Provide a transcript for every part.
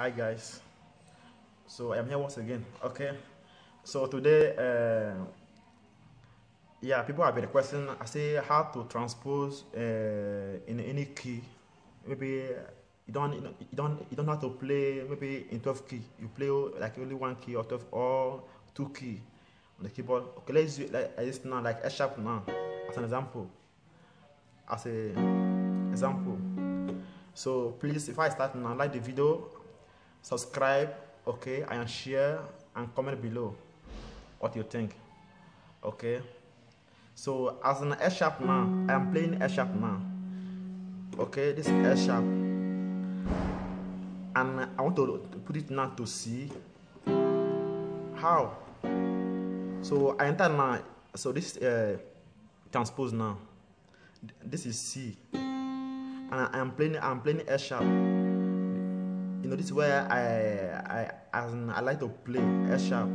hi guys. So i'm here once again okay? So today uh yeah people have been requesting i say how to transpose uh in any key. Maybe you don't you don't you don't have to play maybe in 12 key. You play like only one key or 12 or two key on the keyboard. Okay let's use like this now like a sharp now as an example. As a example. So please if i start now like the video subscribe okay and share and comment below what you think okay? So as an F sharp now i am playing F sharp now okay? This is F sharp and i want to put it now to c how. So i enter now so this uh transpose now. This is c. And i am playing i'm playing F sharp you know this is where I I as I like to play F sharp.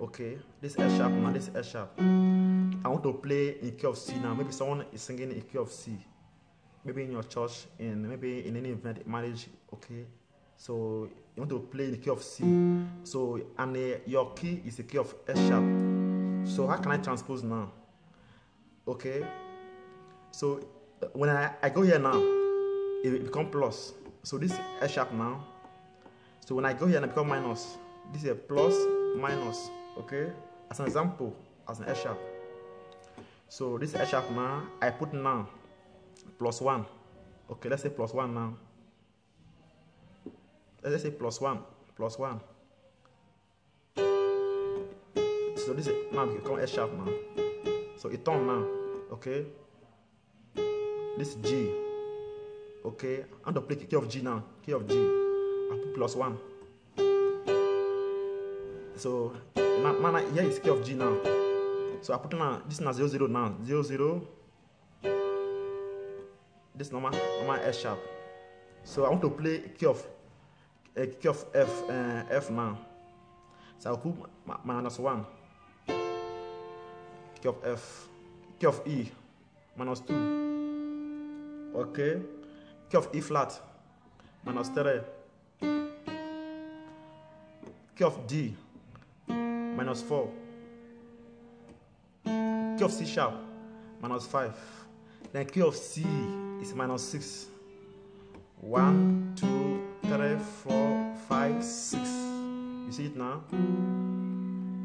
Okay, this F sharp now, this F sharp. I want to play in key of C now. Maybe someone is singing in key of C. Maybe in your church, and maybe in any event, marriage. Okay, so you want to play in the key of C. So and uh, your key is the key of F sharp. So how can I transpose now? Okay, so when I, I go here now, it become plus. So this is F sharp now. So when I go here and I become minus, this is a plus, minus, okay? As an example, as an F sharp. So this F sharp now, I put now plus one. Okay, let's say plus one now. Let's say plus one, plus one. So this is now become F sharp now. So it turn now, okay? This is G okay to play key of g now. Key of g. I put plus one. So now, now here is key of g now. So i put now this now zero zero now. Zero zero. This normal normal s sharp. So i want to play key of uh, key of f uh, f now. So i'll put minus one. Key of f. Key of e. Minus two. Okay key of E flat minus 3 key of D minus 4 key of C sharp minus 5 then key of C is minus 6 1 2 3 4 5 6 you see it now?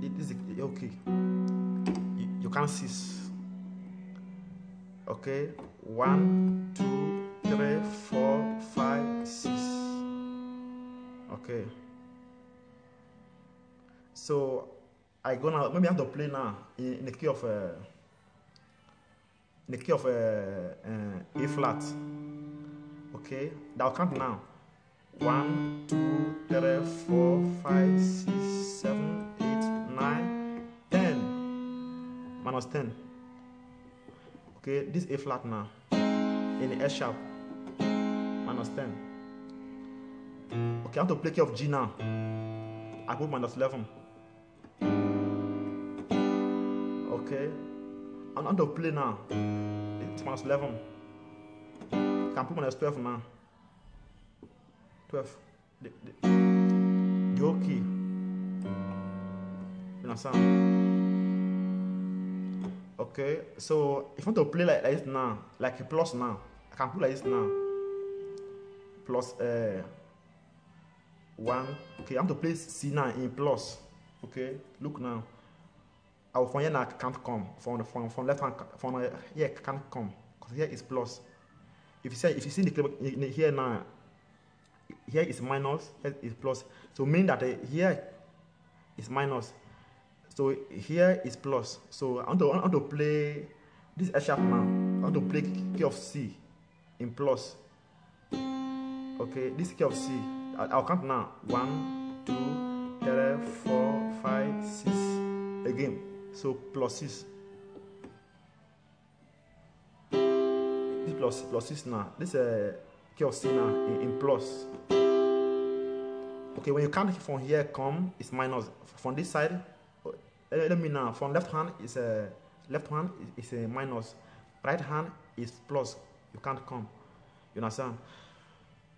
It is okay. You, you can't see okay. 1 2 three, four, five, six. Okay. So I gonna maybe I have to play now in, in the key of uh, in the key of uh, uh, A flat. Okay, that count now. One, two, three, four, five, six, seven, eight, nine, ten. Minus ten. Okay, this A flat now in the sharp 10. Okay, I want to play key of G now. I put minus 11. Okay, I want to play now. It's minus 11. I can put minus 12 now. 12. The, the, the key. You understand? Okay, so if I want to play like, like this now, like a plus now, I can put like this now plus uh, 1 okay i want to place c now in plus. Okay look now. Our from here now can't come. From the from, from left hand from here can't come. Because here is plus. If you say if you see the clip here now here is minus here is plus. So mean that uh, here is minus. So here is plus. So i want to i want to play this F sharp now. I want to play key of c in plus okay this key of C I'll count now. One two three four five six. Again so plus six. This plus plus six now. This uh, key of C now in, in plus. Okay when you count from here come it's minus. From this side let me now from left hand is a uh, left hand is a minus. Right hand is plus. You can't come. You understand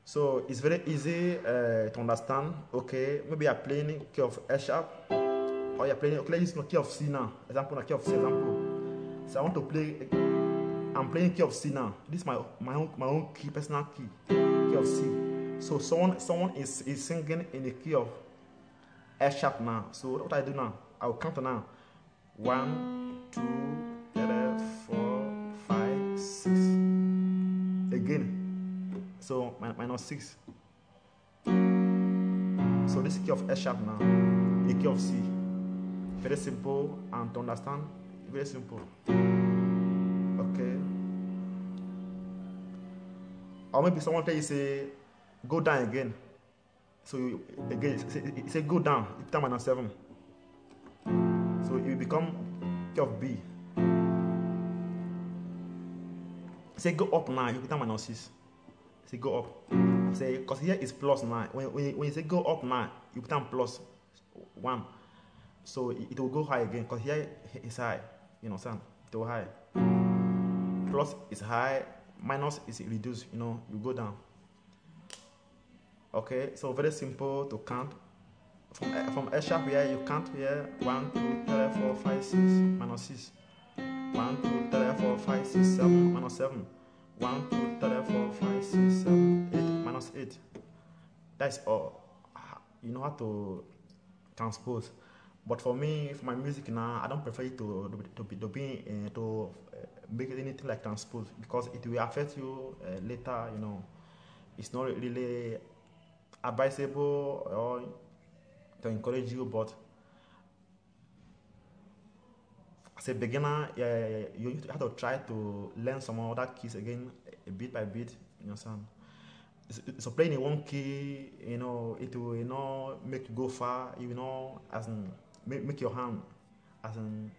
So it's very easy uh, to understand. Okay, maybe you're playing key of F sharp, or you're playing. Okay, let's key of C now. Example, key of C. Example. So I want to play. I'm playing key of C now. This is my my own my own key, personal key, key of C. So someone someone is is singing in the key of F sharp now. So what I do now? I will count now. One, two, three, four, five, six. Again. So minus six. So this key of F sharp now, a key of C. Very simple and to understand. Very simple. Okay. Or maybe someone tell you say, go down again. So you, again, it say go down. You minus seven. So it will become key of B. Say go up now. You put minus six. Say go up. Say because here is plus nine. When, when, you, when you say go up 9, you put on plus one. So it, it will go high again because here is high. You know, son. It will high. Plus is high. Minus is reduced. You know, you go down. Okay, so very simple to count. From eh, from F sharp here, you count here one, two, three, four, five, six, minus six. One, two, three, four, five, six, seven, minus seven. One, two, three, four, five, six, seven, eight, minus eight. That's all. You know how to transpose. But for me, for my music now, I don't prefer it to to be to, be, uh, to uh, make anything like transpose because it will affect you uh, later. You know, it's not really advisable or to encourage you, but as a beginner, uh, yeah, you have to try to learn some other keys again, a bit by bit. You understand? So playing in one key, you know, it will you know make you go far. You know, as in make, make your hand as in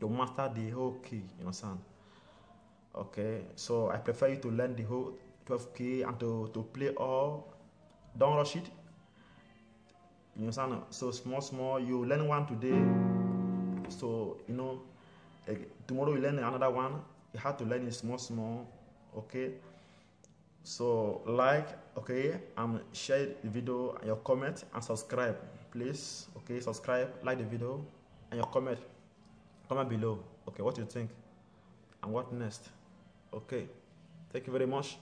to master the whole key. You know, understand? Okay, so I prefer you to learn the whole 12 key and to, to play all. Don't rush it. You understand? So small, small. You learn one today. So you know, uh, tomorrow you learn another one. You have to learn it small, small. Okay. So like, okay, and share the video and your comment and subscribe, please. Okay, subscribe, like the video, and your comment. Comment below. Okay, what you think and what next. Okay, thank you very much.